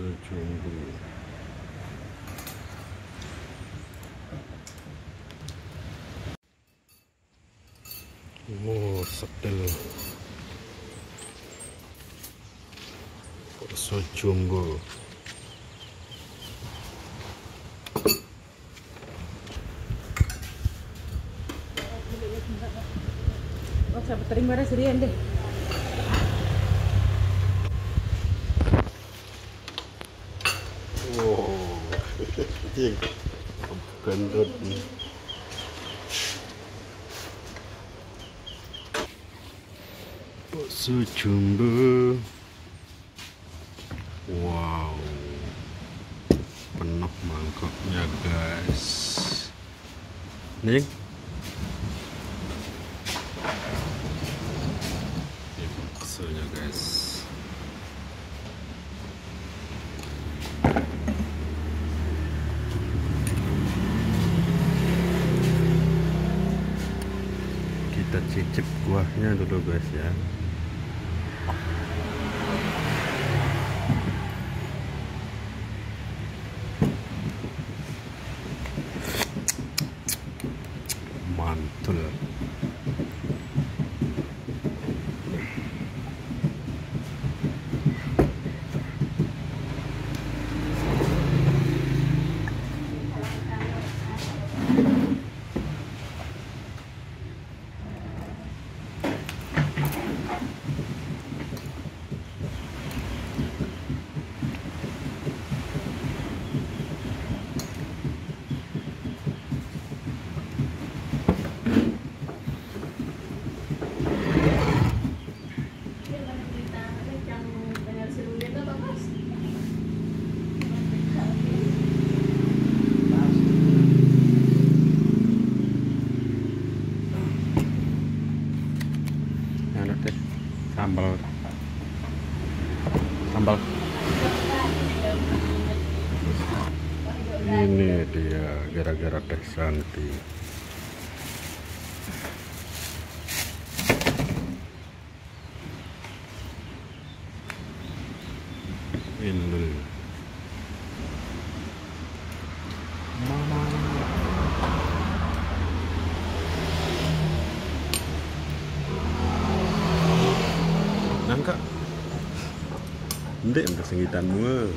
sejumbo oh sedel sejumbo Oh, saya terima sedian deh. wow Cing. gendut. Nih bakso jumbo wow. Penuh mangkoknya guys. Nih ini baksonya guys kita cicip kuahnya dulu guys ya sambal. Sambal. Ini dia gara-gara teh santi. Ini ndek untuk sengitanmu